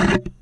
Bye.